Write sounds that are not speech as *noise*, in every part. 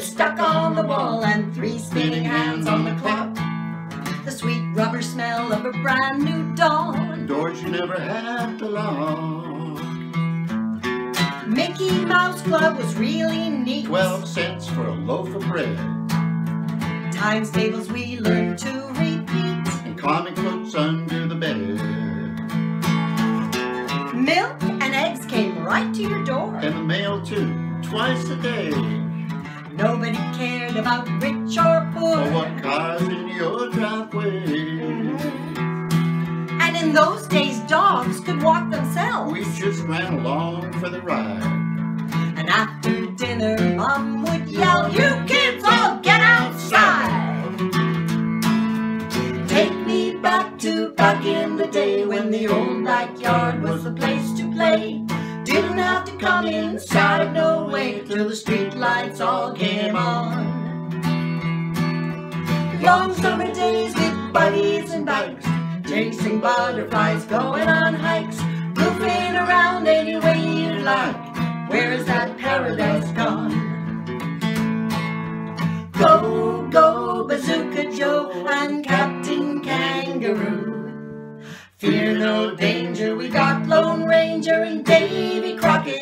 stuck on the wall and three spinning hands on the clock. The sweet rubber smell of a brand new doll. Doors you never had to lock. Mickey Mouse Club was really neat. Twelve cents for a loaf of bread. Times tables we learned to repeat. And comic books under the bed. Milk and eggs came right to your door. And the mail too, twice a day. Nobody cared about rich or poor. Or what cars in your driveway. And in those days, dogs could walk themselves. We just ran along for the ride. And after dinner, Mom would yell, You kids all get outside! Take me back to back in the day when the old backyard was the place to play. Didn't have to come inside, no way, till the street lights all came on. Long summer days with buddies and bikes, chasing butterflies, going on hikes, goofing around any way you like. Where's that paradise gone? Go, go, Bazooka Joe and Captain Kangaroo. Fear no danger, we got Lone Ranger and Davy Crockett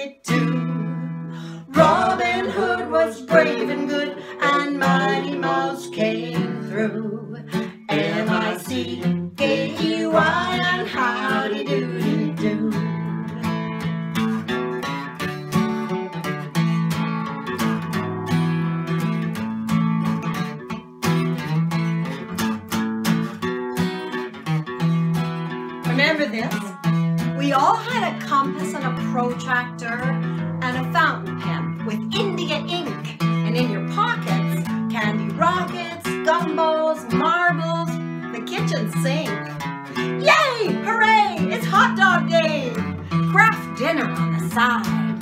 Remember this? We all had a compass and a protractor and a fountain pen with India ink. And in your pockets, candy rockets, gumballs, marbles, the kitchen sink. Yay! Hooray! It's hot dog day! Kraft dinner on the side.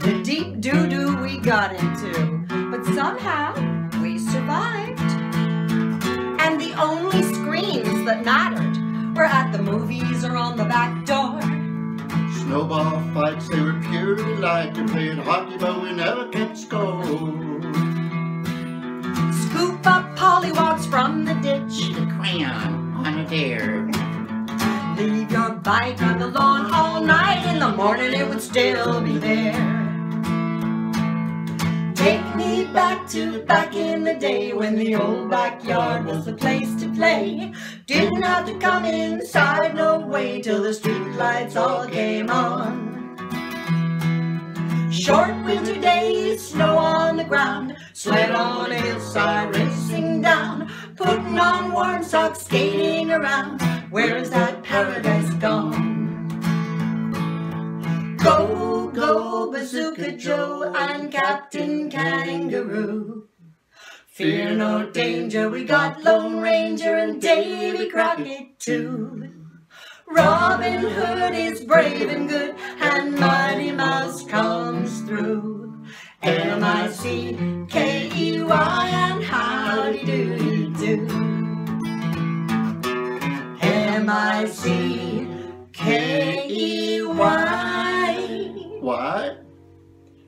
The deep doo-doo we got into, but somehow we survived. And the only screens that mattered were at the movies or on the back door. Snowball fights, they were pure delight. We played hockey, but we never kept score. Scoop up pollywogs from the ditch. Eat a crayon on a dare. Leave your bike on the lawn all night. In the morning it would still be there. Back to back in the day when the old backyard was the place to play. Didn't have to come inside no way till the street lights all came on. Short winter days, snow on the ground, sled on a hillside racing down, putting on warm socks, skating around. Where's that paradise Go, go, Bazooka Joe and Captain Kangaroo. Fear no danger, we got Lone Ranger and Davy Crockett too. Robin Hood is brave and good, and Mighty Mouse comes through. M-I-C-K-E-Y and howdy doody do. M-I-C-K-E-Y What?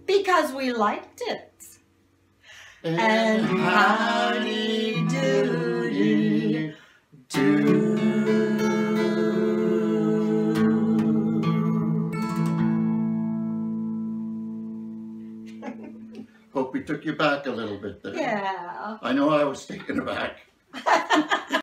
because we liked it. And howdy doody do. Hope we took you back a little bit there. Yeah. I know I was taken aback. *laughs*